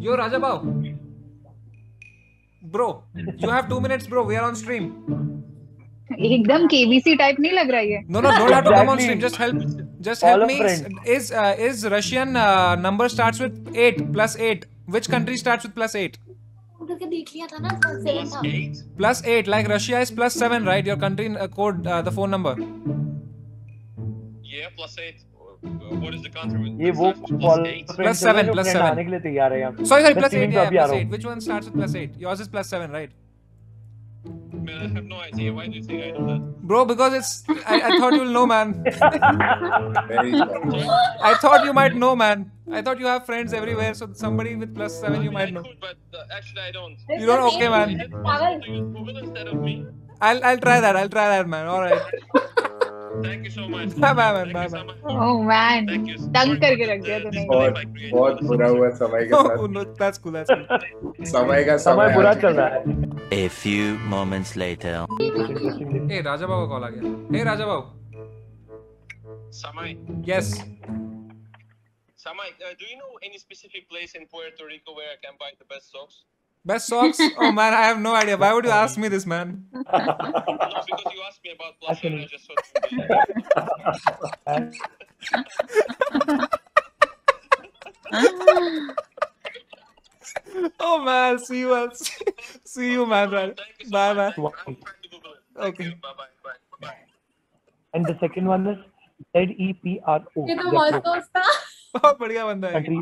Yo, Rajabao. Bro, you have two minutes, bro. We are on stream. एकदम KBC type नहीं लग रहा है no no don't have to come on stream just help just help me is is Russian number starts with 8 plus 8 which country starts with plus 8 plus eight like Russia is plus seven right your country code the phone number plus What is the country with ये वो plus call eight? Plus seven, plus seven. आने के लिए तैयार है यहाँ Sorry, sorry, मैं plus streaming eight. पे Yeah, अभी आ plus रहा eight. हूँ Which one starts with plus eight? Yours is plus seven, right? Man, I have no idea. Why do you think I know that? Bro, because it's. I, I thought you'll know, man. Very good. I thought you might know, man. I thought you have friends everywhere, so somebody with plus seven you I mean, might I know. could, but uh, actually I don't. You don't okay, man. Is it possible to use Google instead of me? I'll I'll try that. I'll try that, man. All right. Thank you so much. Bye बहुत बहुत बुरा हुआ समय के साथ समय का समय बुरा चल रहा है A few moments later. Hey, Raja आ गया. Hey, Raja Babu. समय. Yes. Samay, uh, do you know any specific place in Puerto Rico where I can buy the best socks? Best socks? oh man, I have no idea. Why would you ask me this, man? no, because you asked me about. I just thought Oh man, see you, man. See you, man. Right. Thank you so Bye, much. bye. I'm trying to Google it. Thank Okay. you. Bye bye. Bye bye. And the second one is Z E P R O. ये तो बहुत दोस्त था बहुत बढ़िया बंदा है Country